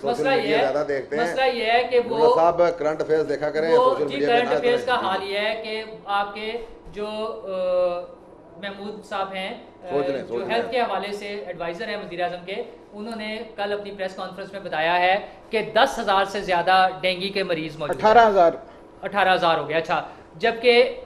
Social مسئلہ یہ media ہے زیادہ دیکھتے ہیں۔ مسئلہ یہ ہے کہ وہ صاحب کرنٹ افیئرس دیکھا کریں سوشل جی میڈیا کرنٹ افیئرس کا حال یہ ہے کہ آپ کے جو محمود صاحب ہیں جو۔ ہیلتھ کے حوالے سے ایڈوائزر ہیں وزیر اعظم کے انہوں نے کل اپنی پریس کانفرنس میں بتایا ہے کہ دس ہزار سے زیادہ ڈینگی کے مریض موجود ہیں۔ اٹھارہ ہزار۔ اٹھارہ ہزار ہو گیا اچھا۔ جبکہ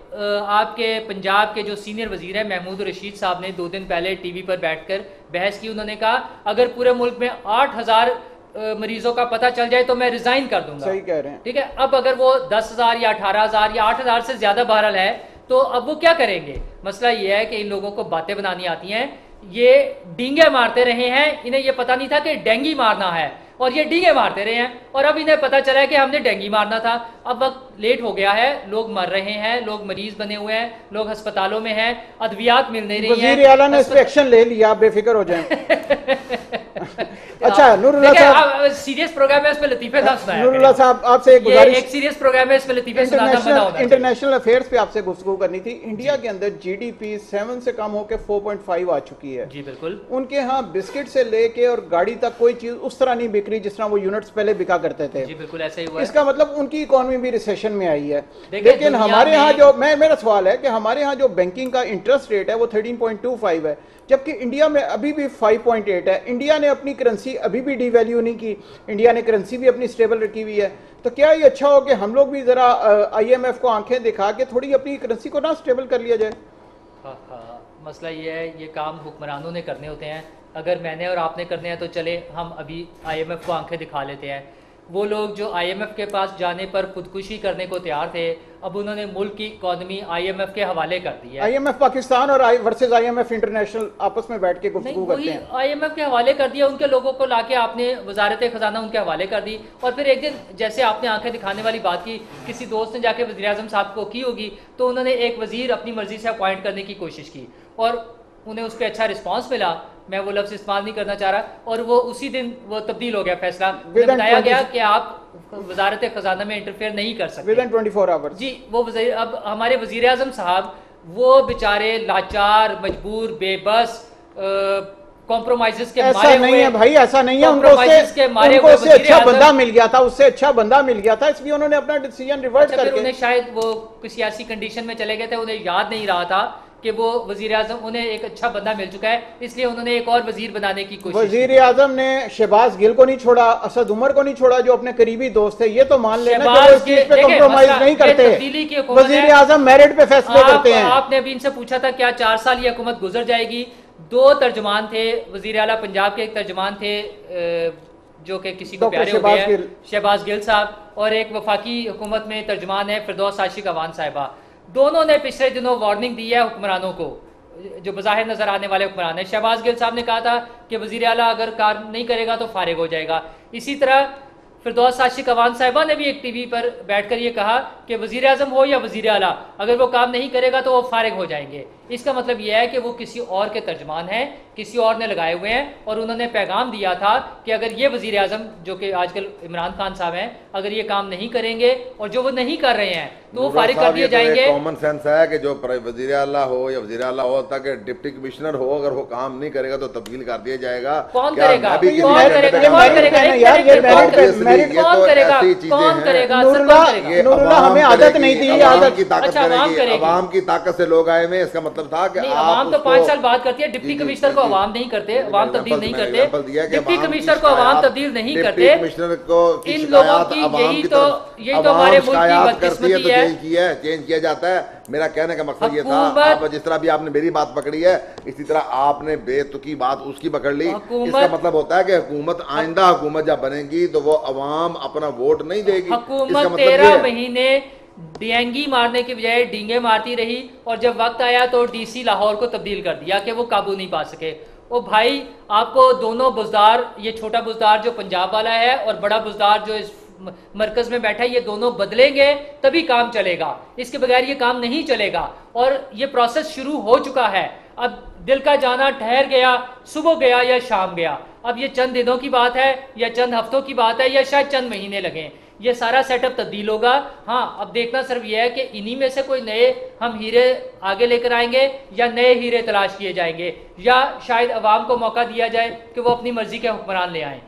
آپ کے پنجاب کے جو سینئر وزیر ہیں محمود رشید صاحب نے دو دن پہلے ٹی وی پر بیٹھ کر بحث کی انہوں نے کہا اگر پورے ملک میں آٹھ ہزار مریضوں کا پتہ چل جائے تو میں ریزائن کر دوں گا۔ صحیح کہہ رہے ہیں۔ ٹھیک ہے؟ اب اگر وہ دس ہزار یا اٹھارہ ہزار یا آٹھ ہزار سے زیادہ بہرحال ہے تو اب وہ کیا کریں گے؟ مسئلہ یہ ہے کہ ان لوگوں کو باتیں بنانی آتی ہیں۔ یہ ڈینگے مارتے رہے ہیں انہیں یہ پتہ نہیں تھا کہ ڈینگی مارنا ہے اور یہ ڈینگے مارتے رہے ہیں اور اب انہیں پتہ چلا ہے کہ ہم نے ڈینگی مارنا تھا۔ اب وقت لیٹ ہو گیا ہے لوگ مر رہے ہیں لوگ مریض بنے ہوئے ہیں لوگ ہسپتالوں میں ہیں ادویات مل نہیں رہی ہیں۔ وزیر اعلیٰ نے اس پہ ایکشن لے لیا آپ بے فکر ہو جائیں۔ اچھا نور اللہ صاحب۔ سیریس پروگرام ہے اس میں لطیفے نہ سنایا نور اللہ۔ صاحب آپ سے ایک گزارش ایک سیریس پروگرام ہے اس میں لطیفے سنانا بنا انٹرنیشنل افیئرس پہ آپ سے گفتگو کرنی تھی۔ انڈیا کے اندر جی ڈی پی سیون سے کم ہو کے فور پوائنٹ فائیو آ چکی ہے۔ جی بالکل۔ ان کے ہاں بسکٹ سے لے کے اور گاڑی تک کوئی چیز اس طرح نہیں بک رہی جس طرح وہ یونٹس پہلے بکا کرتے تھے۔ جی بالکل ایسا ہی ہوا ہے۔ اس کا مطلب ان کی اکانومی بھی ریسیشن میں آئی ہے۔ لیکن ہمارے ہاں جو میں میرا سوال ہے کہ ہمارے ہاں جو بینکنگ کا انٹرسٹ ریٹ ہے وہ 13.25 ہے جبکہ انڈیا میں ابھی بھی 5.8 ہے۔ انڈیا نے اپنی کرنسی کرنسی ابھی بھی ڈی ویلیو نہیں کی، انڈیا نے کرنسی بھی اپنی سٹیبل رکھی ہوئی ہے۔ تو کیا یہ اچھا ہو کہ ہم لوگ بھی ذرا آئی ایم ایف کو آنکھیں دکھا کے تھوڑی اپنی کرنسی کو نہ سٹیبل کر لیا جائے؟ ہاں ہاں مسئلہ یہ ہے، یہ کام حکمرانوں نے کرنے ہوتے ہیں۔ اگر میں نے اور آپ نے کرنے ہیں تو چلے ہم ابھی آئی ایم ایف کو آنکھیں دکھا لیتے ہیں۔ وہ لوگ جو آئی ایم ایف کے پاس جانے پر خودکشی کرنے کو تیار تھے اب انہوں نے ملک کی اکانومی آئی ایم ایف کے حوالے کر دی ہے۔ آئی ایم ایف پاکستان اور versus I M F international آپس میں بیٹھ کے گفتگو کرتے ہیں۔ آئی ایم ایف کے حوالے کر دیا ان کے لوگوں کو لا کے آپ نے وزارت خزانہ ان کے حوالے کر دی۔ اور پھر ایک دن جیسے آپ نے آنکھیں دکھانے والی بات کی کسی دوست نے جا کے وزیر اعظم صاحب کو کی ہوگی تو انہوں نے ایک وزیر اپنی مرضی سے اپوائنٹ کرنے کی کوشش کی۔ اور انہیں اس پہ اچھا رسپانس ملا۔ میں وہ لفظ استعمال نہیں کرنا چاہ رہا۔ اور وہ اسی دن وہ تبدیل ہو گیا فیصلہ۔ بتایا 20 گیا کہ آپ وزارت خزانہ میں انٹرفیئر نہیں کر سکتے۔ جی وہ وزیر اب ہمارے وزیر اعظم صاحب وہ بیچارے لاچار مجبور بے بس کمپرومائزز کے مارے نہیں ہوئے۔ ہے بھائی ایسا نہیں ہے۔ ان کو اس سے مارے ان کو ہوئے اس سے وزیر اچھا بندہ مل گیا تھا اس سے اچھا بندہ مل گیا تھا اس لیے انہوں نے اپنا ڈیسیجن ریورٹ اچھا کر پھر کے انہیں شاید وہ کسی ایسی کنڈیشن میں چلے گئے تھے انہیں یاد نہیں رہا تھا۔ کہ وہ وزیر اعظم انہیں ایک اچھا بندہ مل چکا ہے اس لیے انہوں نے ایک اور وزیر بنانے کی کوشش کی۔ وزیر اعظم نے شہباز گل کو نہیں چھوڑا اسد عمر کو نہیں چھوڑا جو اپنے قریبی دوست تھے یہ تو مان لینا کہ وہ اس چیز پہ کمپرومائز نہیں کرتے۔ تبدیلی کی حکومت وزیر ہے۔ اعظم میرٹ پہ فیصلے کرتے ہیں۔ آپ نے ابھی ان سے پوچھا تھا کیا چار سال یہ حکومت گزر جائے گی؟ دو ترجمان تھے وزیر اعلیٰ پنجاب کے ایک ترجمان تھے جو کہ کسی کو پیارے ہو گئے ہیں۔ شہباز گل صاحب اور ایک وفاقی حکومت میں ترجمان ہے فردوس عاشق اوان صاحبہ۔ دونوں نے پچھلے دنوں وارننگ دی ہے حکمرانوں کو، جو بظاہر نظر آنے والے حکمران ہیں۔ شہباز گل صاحب نے کہا تھا کہ وزیر اعلیٰ اگر کار نہیں کرے گا تو فارغ ہو جائے گا۔ اسی طرح فردوس ساشی قوان صاحبہ نے بھی ایک ٹی وی پر بیٹھ کر یہ کہا کہ وزیر اعظم ہو یا وزیر اعلیٰ اگر وہ کام نہیں کرے گا تو وہ فارغ ہو جائیں گے۔ اس کا مطلب یہ ہے کہ وہ کسی اور کے ترجمان ہیں کسی اور نے لگائے ہوئے ہیں اور انہوں نے پیغام دیا تھا کہ اگر یہ وزیر اعظم جو کہ آج کل عمران خان صاحب ہیں اگر یہ کام نہیں کریں گے اور جو وہ نہیں کر رہے ہیں تو وہ فارغ کر دیے جائیں گے۔ کامن سینس ہے کہ جو وزیر اعلیٰ ہو یا وزیر اعلیٰ ہو تاکہ ڈپٹی کمشنر ہو اگر وہ کام نہیں کرے گا تو تبدیل کر دیا جائے گا۔ کون کرے گا؟ کون کرے گا؟ ہمیں عادت نہیں تھی، عوام عادت- کی طاقت اچھا، عوام کی طاقت سے لوگ آئے ہوئے ہیں اس کا مطلب تھا کہ عوام تو پانچ سال بات کرتی ہے ڈپٹی جی، جی، کمشنر کو جی۔ عوام نہیں کرتے عوام تبدیل نہیں کرتے ڈپٹی کمشنر کو عوام تبدیل نہیں کرتے۔ ان لوگوں کی یہی تو یہی تو ہمارے ملک کی بدقسمتی ہے۔ چینج کیا جاتا ہے؟ میرا کہنے کا مقصد یہ تھا جس طرح بھی آپ نے میری بات پکڑی ہے اسی طرح آپ نے بے تکی بات اس کی پکڑ لی۔ اس کا مطلب ہوتا ہے کہ حکومت آئندہ حکومت جب بنے گی تو وہ عوام اپنا ووٹ نہیں دے گی۔ حکومت مطلب تیرہ مہینے ڈینگی مارنے کے بجائے ڈینگے مارتی رہی اور جب وقت آیا تو ڈی سی لاہور کو تبدیل کر دیا کہ وہ قابو نہیں پا سکے۔ او بھائی، آپ کو دونوں بزدار، یہ چھوٹا بزدار جو پنجاب والا ہے اور بڑا بزدار جو اس مرکز میں بیٹھا ہے، یہ دونوں بدلیں گے تبھی کام چلے گا۔ اس کے بغیر یہ کام نہیں چلے گا۔ اور یہ پروسیس شروع ہو چکا ہے۔ اب دل کا جانا ٹھہر گیا، صبح گیا یا شام گیا۔ اب یہ چند دنوں کی بات ہے یا چند ہفتوں کی بات ہے یا شاید چند مہینے لگیں۔ یہ سارا سیٹ اپ تبدیل ہوگا۔ ہاں اب دیکھنا صرف یہ ہے کہ انہی میں سے کوئی نئے ہم ہیرے آگے لے کر آئیں گے یا نئے ہیرے تلاش کیے جائیں گے یا شاید عوام کو موقع دیا جائے کہ وہ اپنی مرضی کے حکمران لے آئیں۔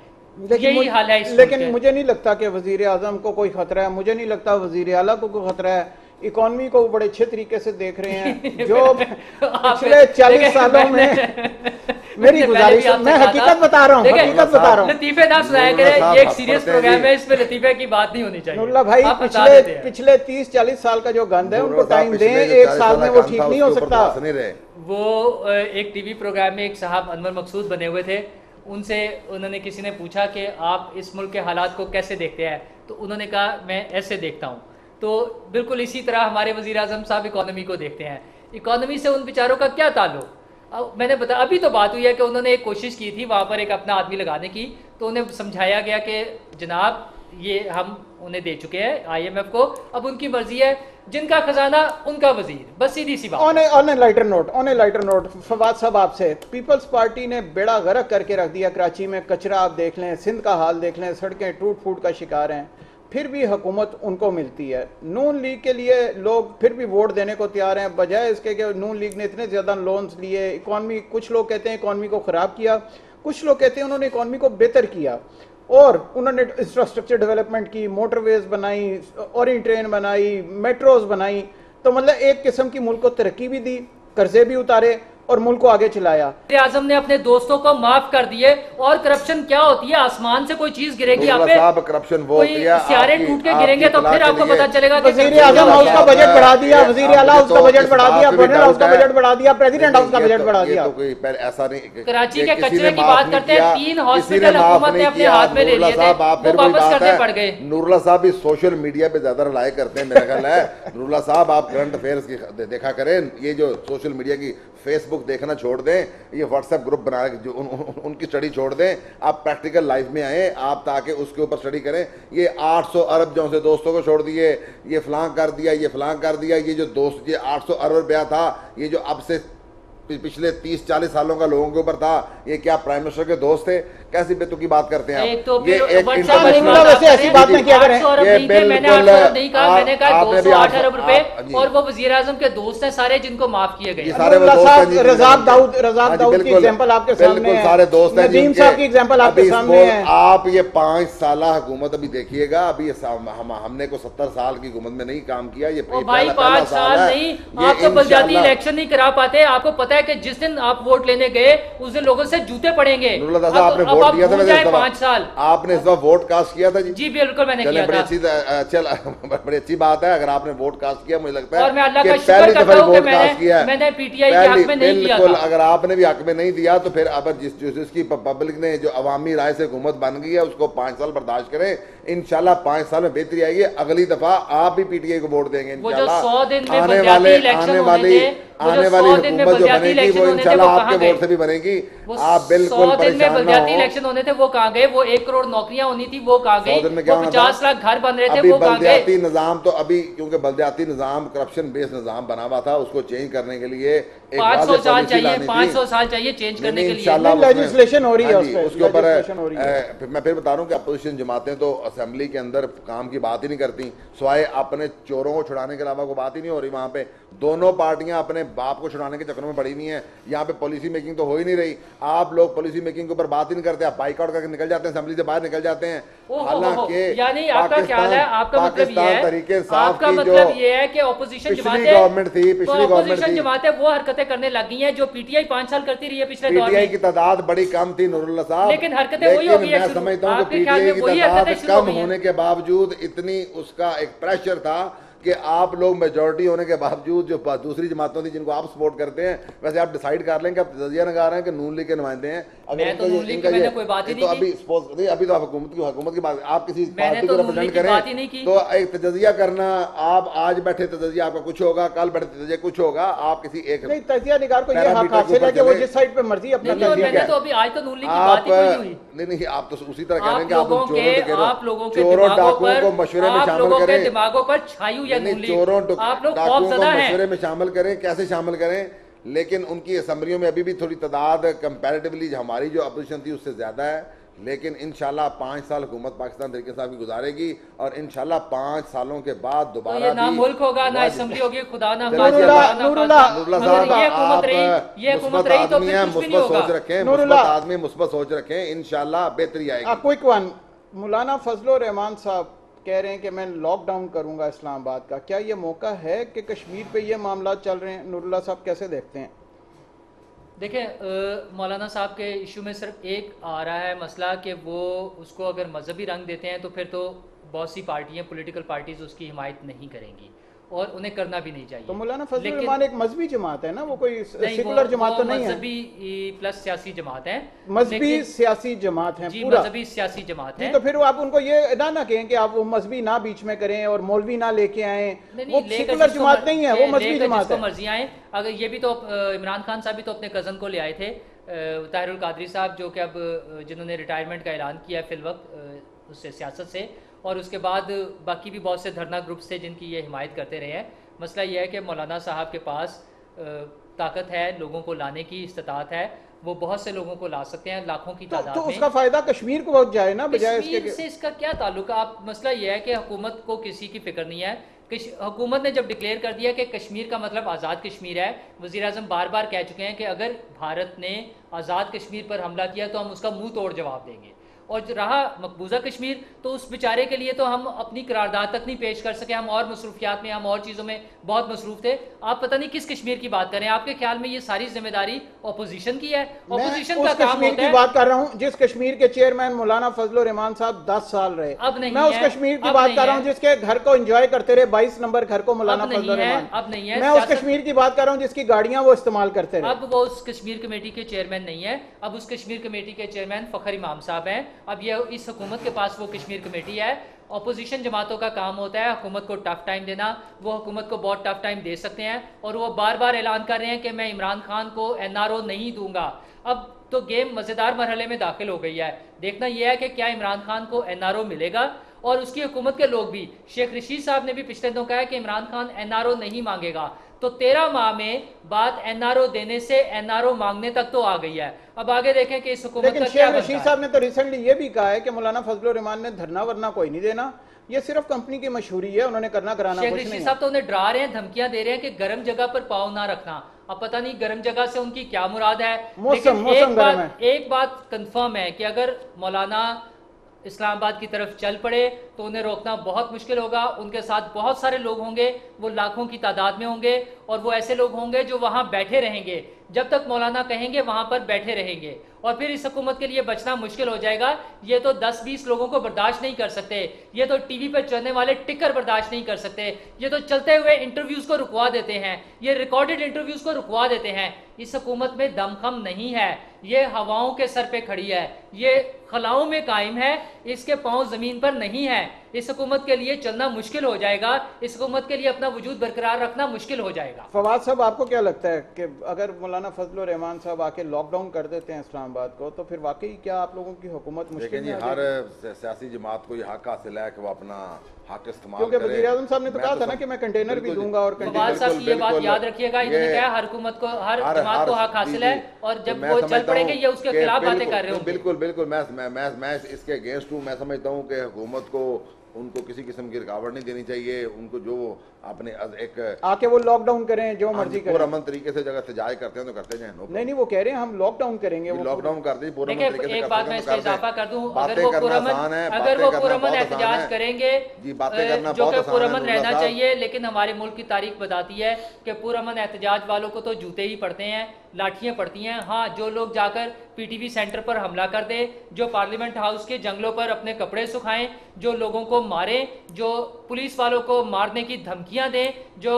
یہی حال ہے لیکن۔ مجھے نہیں لگتا کہ وزیر اعظم کو کوئی خطرہ ہے مجھے نہیں لگتا وزیر اعلیٰ کو کوئی خطرہ ہے۔ اکانومی کو وہ بڑے اچھے طریقے سے دیکھ رہے ہیں۔ جو پچھلے چالیس سالوں میں میری گزارش میں حقیقت۔ بتا رہا ہوں حقیقت بتا رہا ہوں۔ لطیفے نہ سنایا اللہ صاحب یہ ایک سیریس پروگرام ہے اس میں لطیفے کی بات نہیں ہونی چاہیے۔ نوراللہ بھائی پچھلے پچھلے تیس چالیس سال کا جو گند ہے ان کو اللہ ٹائم دیں ایک 40 سال میں وہ ٹھیک نہیں ہو سکتا۔ وہ ایک ٹی وی پروگرام میں ایک صاحب انور مقصود بنے ہوئے تھے۔ ان سے انہوں نے کسی نے پوچھا کہ آپ اس ملک کے حالات کو کیسے دیکھتے ہیں؟ تو انہوں نے کہا میں ایسے دیکھتا ہوں۔ تو بالکل اسی طرح ہمارے وزیر اعظم صاحب اکانومی کو دیکھتے ہیں۔ اکانومی سے ان بیچاروں کا کیا تعلق؟ اب میں نے بتا، ابھی تو بات ہوئی ہے کہ انہوں نے ایک کوشش کی تھی وہاں پر ایک اپنا آدمی لگانے کی، تو انہیں سمجھایا گیا کہ جناب، یہ ہم انہیں دے چکے ہیں آئی ایم ایف کو۔ اب ان کی مرضی ہے، جن کا خزانہ ان کا وزیر، بس سیدھی سی بات۔ On a lighter note on a lighter note Fawad صاحب آپ سے پیپلز پارٹی نے بیڑا غرق کر کے رکھ دیا، کراچی میں کچرا آپ دیکھ لیں، سندھ کا حال دیکھ لیں، سڑکیں ٹوٹ پھوٹ کا شکار ہیں۔ پھر بھی حکومت ان کو ملتی ہے۔ نون لیگ کے لیے لوگ پھر بھی ووٹ دینے کو تیار ہیں، بجائے اس کے کہ نون لیگ نے اتنے زیادہ لونز لیے اکانومی کچھ لوگ کہتے ہیں اکانومی کو خراب کیا، کچھ لوگ کہتے ہیں انہوں نے اکانومی کو بہتر کیا۔ اور انہوں نے انفراسٹرکچر ڈیولپمنٹ کی موٹر ویز بنائی اورین ٹرین بنائی میٹروز بنائی۔ تو مطلب ایک قسم کی ملک کو ترقی بھی دی، قرضے بھی اتارے۔ اور ملک کو آگے چلایا اعظم نے اپنے دوستوں کو معاف کر دیے اور کرپشن کیا ہوتی ہے آسمان سے کوئی چیز گرے گی آپ کرپشن وہ کوئی ہوتی ہے سیارے ٹوٹ کے گریں گے تو پھر آپ کو پتا چلے گا کہ وزیر اعظم ہاؤس کا۔ بجٹ بڑھا دیا وزیر اعلیٰ ہاؤس کا بجٹ بڑھا دیا گورنر ہاؤس کا۔ بجٹ بڑھا دیا پریزیڈنٹ ہاؤس کا بجٹ بڑھا دیا تو کوئی پہلے ایسا نہیں کہ- کراچی کے کچرے کی بات کرتے ہیں، تین ہاسپٹل حکومت نے اپنے ہاتھ میں لے لیے تھے، وہ واپس کرنے۔ پڑ گئے۔ نور اللہ صاحب بھی سوشل میڈیا پہ زیادہ رلائے کرتے ہیں میرا خیال ہے نور اللہ صاحب آپ کرنٹ افیئرس کی دیکھا کریں یہ جو سوشل میڈیا کی فیس بک دیکھنا چھوڑ دیں یہ واٹس ایپ گروپ بنا جو ان, ان, ان کی اسٹڈی چھوڑ دیں آپ پریکٹیکل لائف میں آئیں آپ تاکہ اس کے اوپر اسٹڈی کریں۔ یہ آٹھ سو ارب جو سے دوستوں کو چھوڑ دیے یہ فلاں کر دیا یہ فلاں کر دیا یہ جو دوست یہ آٹھ سو ارب روپیہ تھا یہ جو اب سے پچھلے تیس چالیس سالوں کا لوگوں کے اوپر تھا یہ کیا پرائم منسٹر کے دوست تھے؟ کیسی بے کی بات کرتے ہیں ایک تو آپ یہ پھر ایک WhatsApp انٹرنیشنل کی انٹرنیشنل بات ویسے آپ ایسی کریں، بات نہیں کیا کریں۔ 800 ارب یہ نہیں تھے، میں نے بالکل 800 ارب نہیں کہا میں نے کہا آپ نے بھی 208 آپ- ارب روپے آپ-۔ اور وہ وزیر اعظم کے دوست ہیں سارے جن کو معاف کیے گئے یہ ہیں۔ سارے وہ اللہ دوست صاحب، ہیں رزاق۔ داؤد- رزاق داؤد کی بالکل،۔ سارے دوست ہیں آپ یہ پانچ سالہ حکومت ابھی دیکھیے گا ابھی ہم نے کو ستر سال کی حکومت میں نہیں کام کیا یہ بھائی پانچ سال ہے۔ نہیں آپ تو بلدیاتی الیکشن نہیں کرا پاتے آپ کو پتا ہے کہ جس دن آپ ووٹ لینے گئے اس دن لوگوں سے جوتے پڑیں گے ووٹ دیا تھا دفعہ؟ پانچ سال۔ آپ نے اس دفعہ ووٹ کاسٹ کیا تھا جی؟ جی بالکل میں نے کیا بڑی تھا۔ اچھی چل بڑی اچھی بات ہے۔ اگر آپ نے ووٹ کاسٹ کیا مجھے لگتا ہے اور میں اللہ کا شکر کرتا ہوں کہ میں نے- ہے۔ میں نے پی ٹی آئی کے حق میں نہیں دیا بالکل تھا۔ اگر آپ نے بھی حق میں نہیں دیا تو پھر اب جس جس کی پبلک نے جو عوامی رائے سے حکومت بن گئی ہے اس کو پانچ سال برداشت کریں۔ انشاءاللہ پانچ سال میں بہتری آئے گی۔ اگلی دفعہ آپ بھی پی ٹی آئی کو ووٹ دیں گے وہ جو انشاءاللہ۔ سو دن میں آنے والے آنے والی آنے والی دن میں حکومت جو بنے گی الیکشن وہ انشاءاللہ آپ کے؟ ووٹ سے بھی بنے گی۔ آپ بالکل پریشان نہ ہوں الیکشن ہونے تھے وہ کہاں گئے؟ وہ ایک کروڑ نوکریاں ہونی تھی وہ کہاں گئی کیا وہ؟ پچاس لاکھ گھر بن رہے تھے وہ کہاں بلدیاتی گئے نظام تو ابھی کیونکہ بلدیاتی نظام کرپشن بیس نظام بنا ہوا تھا اس کو چینج کرنے کے لیے پانچ سو سال چاہیے۔ پانچ سو سال چاہیے چینج کرنے کے لیے۔ legislation ہو رہی ہے ہاں اس جی، اس کے اوپر میں پھر بتا رہا ہوں کہ اپوزیشن جماعتیں تو اسمبلی کے اندر کام کی بات ہی نہیں کرتی سوائے اپنے چوروں کو چھڑانے کے علاوہ کوئی بات ہی نہیں ہو رہی وہاں پہ۔ دونوں پارٹیاں اپنے باپ کو چھڑانے کے چکروں میں پڑی نہیں ہیں۔ یہاں پہ پالیسی میکنگ تو ہو ہی نہیں رہی۔ آپ لوگ پالیسی میکنگ کے اوپر بات ہی نہیں کرتے آپ بائک آؤٹ کر کے نکل جاتے ہیں اسمبلی سے باہر نکل جاتے ہیں۔ حالانکہ یعنی آپ کا خیال ہے آپ کا مطلب یہ پاکستان آپ کا کی مطلب جو یہ ہے کہ اپوزیشن پچھلی جماعتیں گورنمنٹ تھی پچھلی گورنمنٹ اپوزیشن تھی۔ جماعتیں وہ حرکتیں کرنے لگی ہیں جو پی ٹی آئی پانچ سال کرتی رہی ہے پچھلے پی دور ٹی آئی میں کی تعداد بڑی کم تھی نور اللہ صاحب لیکن حرکتیں وہی ہو گئی ہیں۔ سمجھتا ہوں کہ پی ٹی خیال آئی میں کی وہی تعداد کم گئی۔ ہونے کے باوجود اتنی اس کا ایک پریشر تھا کہ آپ لوگ میجورٹی ہونے کے باوجود جو دوسری جماعتوں تھی جن کو آپ سپورٹ کرتے ہیں ویسے آپ ڈیسائیڈ کر لیں کہ آپ تجزیہ نگار ہیں کہ نون لیگ کے نمائندے ہیں اگر میں ان تو کا یہ- نون لیگ ان کی کا میں نے یہ- کوئی بات ہی تو نہیں ابھی نہیں ابھی تو آپ حکومت کی حکومت کی بات آپ کسی میں نے پارٹی تو کو نون لیگ ریپرزینٹ کی بات ہی کریں نہیں کی۔ تو ایک تجزیہ کرنا آپ آج بیٹھے تجزیہ آپ کا کچھ ہوگا کل بیٹھے تجزیہ کچھ ہوگا آپ کسی ایک نہیں تجزیہ نگار کو یہ حق حاصل ہے کہ وہ۔ جس سائڈ پہ مرضی اپنا تجزیہ میں نے کرے۔ تو ابھی آج تو نون لیگ کی آپ بات ہی کوئی نہیں ہوئی نہیں نہیں آپ تو اسی طرح کہہ رہے ہیں کہ آپ لوگوں چوروں کے دماغوں ڈاکوؤں پر کو مشورے میں آپ شامل لوگوں کے کریں دماغوں پر چھائی لیگ چوروں آپ لوگ ڈاکوؤں خوف کو زدہ ہیں مشورے میں شامل کریں کیسے شامل کریں لیکن ان کی اسمبلیوں میں ابھی بھی تھوڑی تعداد کمپیریٹیولی ہماری جو اپوزیشن تھی اس سے زیادہ ہے لیکن انشاءاللہ پانچ سال حکومت پاکستان طریقے صاحب کی گزارے گی اور انشاءاللہ پانچ سالوں کے بعد تو دوبارہ یہ نہ ملک ہوگا نہ اسمبلی ہوگی خدا نہ نور اللہ، صاحب یہ حکومت آپ رہی یہ حکومت مثبت رہی تو آدمی پھر ہیں کچھ بھی نہیں مثبت سوچ ہوگا رکھیں مثبت اللہ۔ آدمی مثبت سوچ رکھیں انشاءاللہ بہتری آئے گی کوئک ون مولانا فضل الرحمان صاحب کہہ رہے ہیں کہ میں لاک ڈاؤن کروں گا اسلام آباد کا۔ کیا یہ موقع ہے کہ کشمیر پہ یہ معاملات چل رہے ہیں؟ نور اللہ صاحب کیسے دیکھتے ہیں؟ دیکھیں مولانا صاحب کے ایشو میں صرف ایک آ رہا ہے مسئلہ کہ وہ اس کو اگر مذہبی رنگ دیتے ہیں تو پھر تو بہت سی پارٹیاں پولیٹیکل پارٹیز اس کی حمایت نہیں کریں گی۔ اور انہیں کرنا بھی نہیں چاہیے۔ تو مولانا فضل الرحمان ایک مذہبی جماعت ہے نا وہ کوئی سیکولر جماعت تو نہیں ہے۔ مذہبی پلس سیاسی جماعت ہے۔ مذہبی سیاسی جماعت ہے جی پورا۔ مذہبی سیاسی جماعت ہے تو پھر آپ ان کو یہ ادا نہ کہیں کہ آپ وہ مذہبی نہ بیچ میں کریں اور مولوی نہ لے کے آئیں۔ وہ سیکولر جماعت نہیں ہے وہ مذہبی جماعت ہے۔ مرضی آئیں۔ اگر یہ بھی تو عمران خان صاحب بھی تو اپنے کزن کو لے آئے تھے۔ طاہر القادری صاحب جو کہ اب جنہوں نے ریٹائرمنٹ کا اعلان کیا ہے فی الوقت اس سے سیاست سے اور اس کے بعد باقی بھی بہت سے دھرنا گروپس تھے جن کی یہ حمایت کرتے رہے ہیں۔ مسئلہ یہ ہے کہ مولانا صاحب کے پاس طاقت ہے لوگوں کو لانے کی استطاعت ہے۔ وہ بہت سے لوگوں کو لا سکتے ہیں لاکھوں کی تعداد تو اس کا فائدہ کشمیر کو بہت جائے نا بجائے اس کے سے اس کا کیا تعلق؟ ہے آپ مسئلہ یہ ہے کہ حکومت کو کسی کی فکر نہیں ہے۔ حکومت نے جب ڈکلیئر کر دیا کہ کشمیر کا مطلب آزاد کشمیر ہے وزیر اعظم بار بار کہہ چکے ہیں کہ اگر بھارت نے آزاد کشمیر پر حملہ کیا تو ہم اس کا منہ توڑ جواب دیں گے۔ اور جو رہا مقبوضہ کشمیر، تو اس بیچارے کے لیے تو ہم اپنی قرارداد تک نہیں پیش کر سکے، ہم اور مصروفیات میں، ہم اور چیزوں میں بہت مصروف تھے۔ آپ پتہ نہیں کس کشمیر کی بات کریں، آپ کے خیال میں یہ ساری ذمہ داری اپوزیشن کی ہے؟ اپوزیشن کا کام ہوتا ہے۔ بات کر رہا ہوں جس کشمیر کے چیئرمین مولانا فضل الرحمان صاحب دس سال رہے۔ اب نہیں میں اس کشمیر کی بات کر رہا ہوں۔ جس کے گھر کو انجوائے کرتے رہے بائیس نمبر گھر کو مولانا فضل الرحمان۔ اب نہیں ہے، میں اس کشمیر کی بات کر رہا ہوں جس کی گاڑیاں وہ استعمال کرتے رہے۔ اب وہ اس کشمیر کمیٹی کے چیئرمین نہیں ہے۔ اب اس کشمیر کمیٹی کے چیئرمین فخر امام صاحب ہیں۔ اب یہ اس حکومت کے پاس وہ کشمیر کمیٹی ہے۔ اپوزیشن جماعتوں کا کام ہوتا ہے، حکومت کو ٹف ٹائم دینا، وہ حکومت کو بہت ٹف ٹائم دے سکتے ہیں اور وہ بار بار اعلان کر رہے ہیں کہ میں عمران خان کو این آر او نہیں دوں گا۔ اب تو گیم مزیدار مرحلے میں داخل ہو گئی ہے۔ دیکھنا یہ ہے کہ کیا عمران خان کو این آر او ملے گا اور اس کی حکومت کے لوگ بھی۔ شیخ رشید صاحب نے بھی پچھلے دنوں کہا ہے کہ Imran Khan N R O نہیں مانگے گا۔ تو تیرہ ماہ میں بات این آر او دینے سے این آر او مانگنے تک تو آ گئی ہے۔ اب آگے دیکھیں کہ اس حکومت لیکن کا کیا شیخ بنتا رشید ہے۔ صاحب نے تو ریسنٹلی یہ بھی کہا ہے کہ مولانا فضل الرحمان نے دھرنا ورنا کوئی نہیں دینا۔ یہ صرف کمپنی کی مشہوری ہے انہوں نے کرنا کرانا شیخ کچھ رشید نہیں ہے۔ صاحب تو انہیں ڈرا رہے ہیں دھمکیاں دے رہے ہیں کہ گرم جگہ پر پاؤں نہ رکھنا۔ اب پتہ نہیں گرم جگہ سے ان کی کیا مراد ہے۔ موسم- لیکن موسم ایک گرم بات ہے۔ ایک بات کنفرم ہے کہ اگر مولانا اسلام آباد کی طرف چل پڑے تو انہیں روکنا بہت مشکل ہوگا۔ ان کے ساتھ بہت سارے لوگ ہوں گے، وہ لاکھوں کی تعداد میں ہوں گے اور وہ ایسے لوگ ہوں گے جو وہاں بیٹھے رہیں گے۔ جب تک مولانا کہیں گے وہاں پر بیٹھے رہیں گے۔ اور پھر اس حکومت کے لیے بچنا مشکل ہو جائے گا۔ یہ تو دس بیس لوگوں کو برداشت نہیں کر سکتے۔ یہ تو ٹی وی پہ چلنے والے ٹکر برداشت نہیں کر سکتے۔ یہ تو چلتے ہوئے انٹرویوز کو رکوا دیتے ہیں۔ یہ ریکارڈڈ انٹرویوز کو رکوا دیتے ہیں۔ اس حکومت میں دم خم نہیں ہے۔ یہ ہواؤں کے سر پہ کھڑی ہے۔ یہ خلاؤں میں قائم ہے۔ اس کے پاؤں زمین پر نہیں ہے۔ اس حکومت کے لیے چلنا مشکل ہو جائے گا اس حکومت کے لیے اپنا وجود برقرار رکھنا مشکل ہو جائے گا فواد صاحب آپ کو کیا لگتا ہے کہ اگر مولانا فضل الرحمان صاحب آ کے لاک ڈاؤن کر دیتے ہیں اسلام آباد کو تو پھر واقعی کیا آپ لوگوں کی حکومت مشکل میں جی ہر؟ سیاسی جماعت کو یہ حق حاصل ہے کہ وہ اپنا حق استعمال کیونکہ وزیر اعظم صاحب نے تو کہا تھا نا کہ میں کنٹینر بھی بالکل دوں گا اور کنٹینر صاحب یہ بات بالکل، یاد رکھیے گا انہوں نے کہا ہر حکومت کو ہر جماعت کو حق حاصل جی، ہے جی۔ اور تو جب میں وہ چل ہوں گے یہ اس کے خلاف باتیں کر رہے ہوں گے بالکل بالکل میں میں میں میں اس کے اگینسٹ ہوں میں سمجھتا ہوں کہ حکومت کو ان کو کسی قسم کی رکاوٹ نہیں دینی چاہیے ان کو جو اپنے ایک آ کے وہ لاک ڈاؤن کریں جو مرضی کریں پرامن طریقے سے اگر احتجاج کرتے ہیں تو کرتے جائیں نہیں نہیں وہ کہہ رہے ہیں ہم لاک ڈاؤن کریں گے۔ وہ لاک ڈاؤن کر دیں پرامن دیکھیں طریقے سے ایک کر بات سکتے میں ہیں اس دیں۔ اضافہ کر دوں باتیں اگر وہ کرنا پرامن آسان ہے اگر وہ پرامن احتجاج کریں گے جی، باتیں کرنا جو بہت کہ آسان ہے، پرامن نوراللہ رہنا۔ چاہیے لیکن ہمارے ملک کی تاریخ بتاتی ہے کہ پرامن احتجاج والوں کو تو جوتے ہی پڑتے ہیں لاٹھیاں پڑتی ہیں ہاں جو لوگ جا کر پی ٹی وی سینٹر پر حملہ کر دیں جو پارلیمنٹ ہاؤس کے جنگلوں پر اپنے کپڑے سکھائیں، جو لوگوں کو ماریں جو پولیس والوں کو مارنے کی دھمکیاں دیں، جو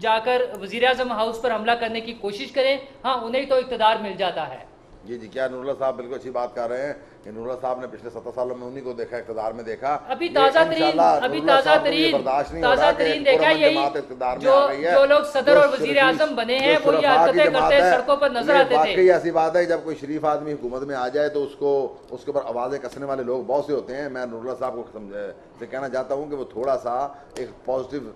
جا کر وزیر اعظم ہاؤس پر حملہ کرنے کی کوشش کریں۔ ہاں انہیں تو اقتدار مل جاتا ہے۔ جی جی کیا نوراللہ صاحب بالکل اچھی بات کر رہے ہیں کہ نوراللہ صاحب نے پچھلے ستر سالوں میں انہی کو دیکھا اقتدار میں دیکھا۔ ابھی یہ تازہ ترین ابھی تازہ یہ ترین تازہ ترین دیکھا یہی جو لوگ صدر اور وزیر اعظم بنے ہیں وہ یہ حرکتیں کرتے ہے، سڑکوں پر نظر یہ آتے تھے۔ واقعی ایسی بات ہے جب کوئی شریف آدمی حکومت میں آ جائے تو اس کو اس کے اوپر آوازیں کسنے والے لوگ بہت سے ہوتے ہیں۔ میں نوراللہ صاحب کو کہنا چاہتا ہوں کہ وہ تھوڑا سا ایک پازیٹیو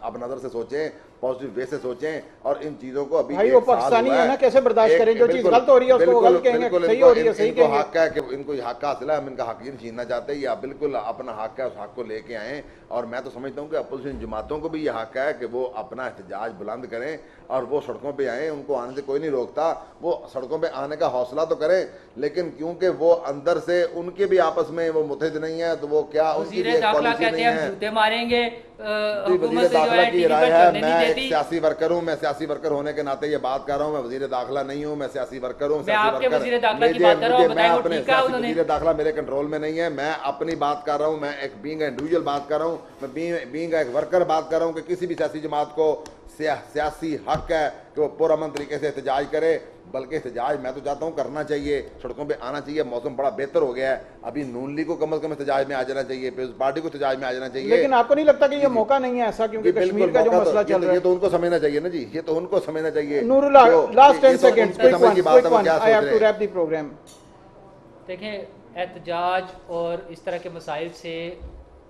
اب نظر سے سوچیں۔ پازیٹیو وے سے سوچیں اور ان چیزوں کو ابھی بھائی ایک وہ سال پاکستانی ہوا ہے۔ نا کیسے برداشت کریں جو چیز غلط ہو رہی ہے اس کو غلط کہیں گے صحیح ہو رہی ہے صحیح ان کو کہیں گے؟ حق ہے کہ ان کو یہ حق حاصل ہے ہم ان کا حق نہیں چھیننا چاہتے یہ آپ بالکل اپنا حق ہے اس حق کو لے کے آئیں۔ اور میں تو سمجھتا ہوں کہ اپوزیشن جماعتوں کو بھی یہ حق ہے کہ وہ اپنا احتجاج بلند کریں اور وہ سڑکوں پہ آئیں ان کو آنے سے کوئی نہیں روکتا۔ وہ سڑکوں پہ آنے کا حوصلہ تو کریں لیکن کیونکہ وہ اندر سے ان کے بھی آپس میں وہ متحد نہیں ہے تو وہ کیا ان کی بھی وزیر ایک داخلہ پالیسی کہتے نہیں ہیں ہم ہے۔ جوتے ماریں گے آ، جی، حکومت جو داخلہ ہے ٹی وی پر رائے ہے چلنے میں نہیں ایک سیاسی ورکر ہوں میں سیاسی ورکر ہونے کے ناطے یہ بات کر رہا ہوں میں وزیر داخلہ نہیں ہوں میں سیاسی ورکر ہوں میں آپ کے ورکر- وزیر داخلہ کی مجھے- بات کر رہا ہوں، مجھے- میں بتائیں وہ اپنے وزیر داخلہ میرے کنٹرول میں نہیں ہے میں اپنی بات کر رہا ہوں میں ایک بینگ انڈیویجول بات کر رہا ہوں میں بینگ ایک ورکر بات کر رہا ہوں کہ کسی بھی سیاسی جماعت کو سیا- سیاسی حق ہے کہ وہ پرامن طریقے سے احتجاج کرے بلکہ احتجاج میں تو چاہتا ہوں کرنا چاہیے سڑکوں پہ آنا چاہیے موسم بڑا بہتر ہو گیا ہے۔ ابھی نون لیگ کو کم از کم احتجاج میں آ جانا چاہیے پیپلز پارٹی کو احتجاج میں آ جانا چاہیے۔ لیکن آپ کو نہیں لگتا کہ یہ موقع نہیں ہے ایسا؟ جی کیونکہ بالکل کشمیر کا جو مسئلہ یہ چل رہا یہ ہے تو ان کو سمجھنا چاہیے نا جی یہ تو ان کو سمجھنا چاہیے۔ نور اللہ لاسٹ یہ 10 تو ان seconds quick one quick one کیا I have to wrap the program دیکھیں احتجاج اور اس طرح کے مسائل سے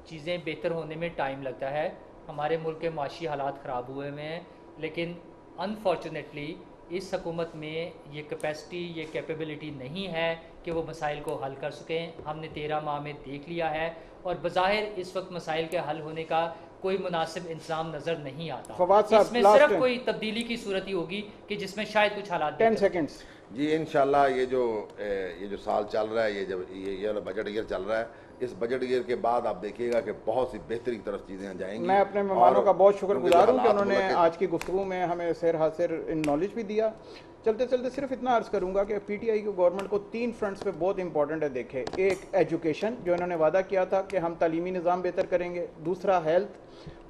چیزیں بہتر ہونے میں ٹائم لگتا ہے۔ ہمارے ملک کے معاشی حالات خراب ہوئے ہوئے ہیں لیکن انفارچونیٹلی اس حکومت میں یہ کیپیسٹی یہ کیپیبلٹی نہیں ہے کہ وہ مسائل کو حل کر سکیں۔ ہم نے تیرہ ماہ میں دیکھ لیا ہے اور بظاہر اس وقت مسائل کے حل ہونے کا کوئی مناسب انتظام نظر نہیں آتا۔ اس میں صرف. کوئی تبدیلی کی صورت ہی ہوگی کہ جس میں شاید کچھ حالات 10 بہتر سیکنڈز جی انشاءاللہ یہ جو یہ جو سال چل رہا ہے یہ جب یہ یہ والا بجٹ ایئر چل رہا ہے اس بجٹ ایئر کے بعد آپ دیکھیے گا کہ بہت سی بہتری کی طرف چیزیں جائیں گی میں اپنے مہمانوں کا بہت شکر گزار ہوں کہ انہوں نے آج کی گفتگو میں ہمیں سیر حاصل ان نالج بھی دیا۔ چلتے چلتے صرف اتنا عرض کروں گا کہ پی ٹی آئی کی گورنمنٹ کو تین فرنٹس پہ بہت امپورٹنٹ ہے دیکھے ایک ایجوکیشن جو انہوں نے وعدہ کیا تھا کہ ہم تعلیمی نظام بہتر کریں گے۔ دوسرا ہیلتھ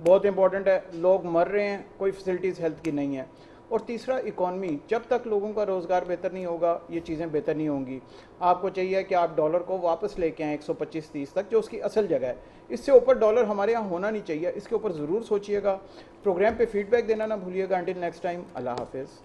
بہت امپورٹنٹ ہے۔ لوگ مر رہے ہیں کوئی فیسلٹیز ہیلتھ کی نہیں ہے۔ اور تیسرا اکانومی جب تک لوگوں کا روزگار بہتر نہیں ہوگا، یہ چیزیں بہتر نہیں ہوں گی۔ آپ کو چاہیے کہ آپ ڈالر کو واپس لے کے آئیں ایک سو پچیس، تیس تک، جو اس کی اصل جگہ ہے۔ اس سے اوپر ڈالر ہمارے یہاں ہونا نہیں چاہیے۔ اس کے اوپر ضرور سوچیے گا۔ پروگرام پہ فیڈ بیک دینا نہ بھولیے گا۔ انٹل نیکسٹ ٹائم اللہ حافظ۔